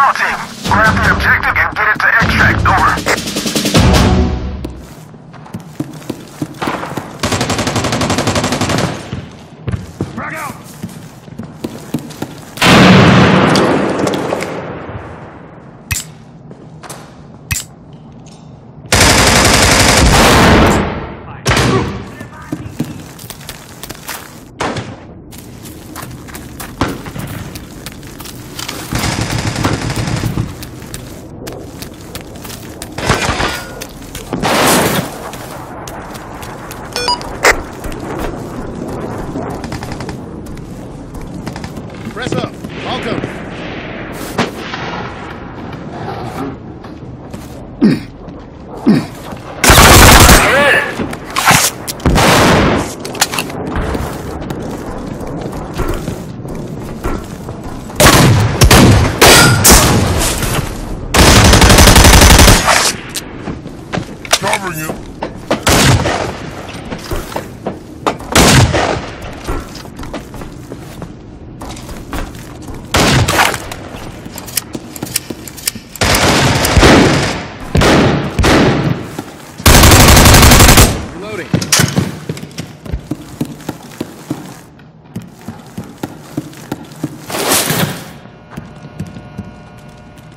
Assault team, grab the objective and get it to extract. Over.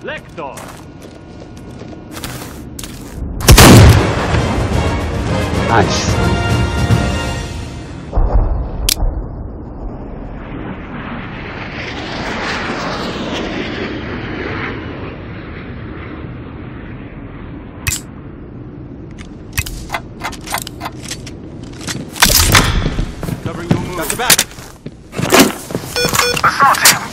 Lector! Nice. Covering your move. Got your back. Assault team,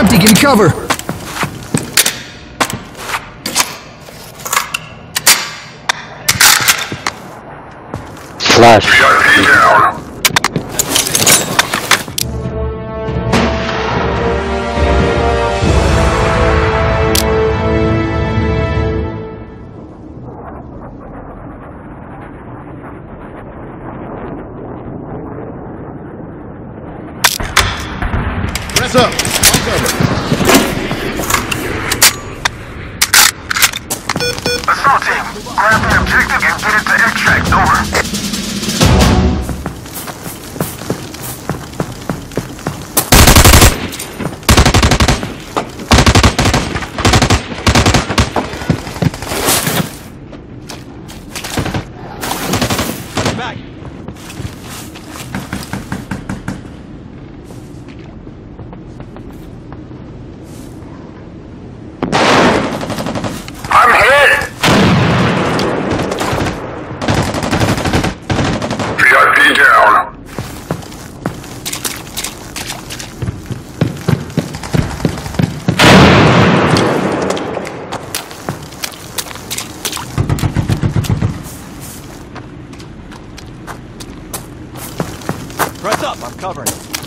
empty. Give me cover. flash. Assault team, grab the objective and get it to extract. Over. Back. I'm hit! VIP down. Press up. I'm covering.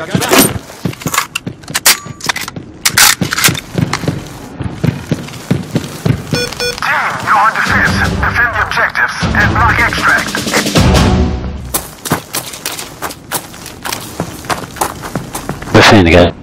Team, on defense. Defend the objectives and block extract. Defend again.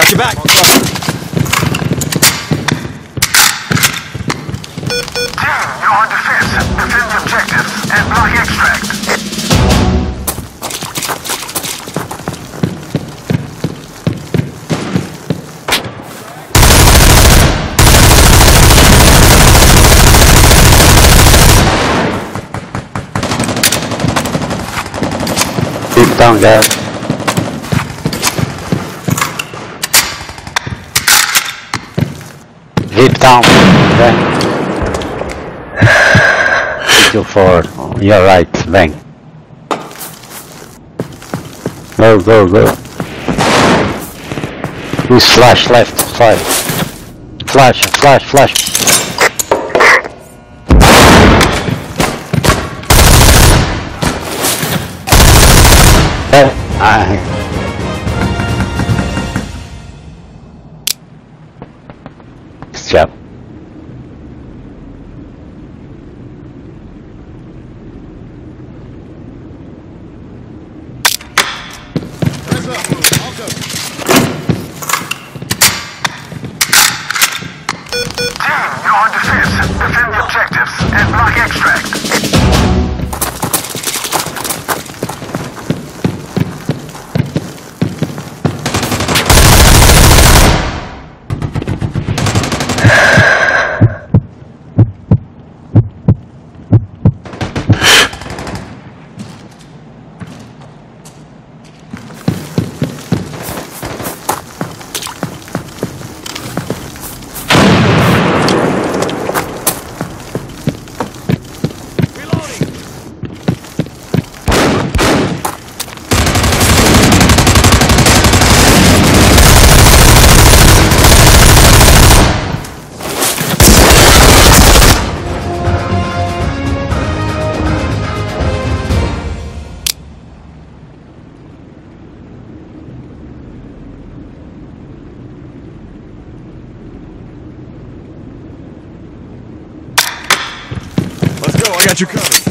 Got your back. You're defense. Defend the objectives and block extract. Deep down guys. Deep down. Okay. Two forward. You're right. Bang. Go, go, go. Who's flash left? Flash. Flash, flash, flash. Eh, ah. Nice got you covered.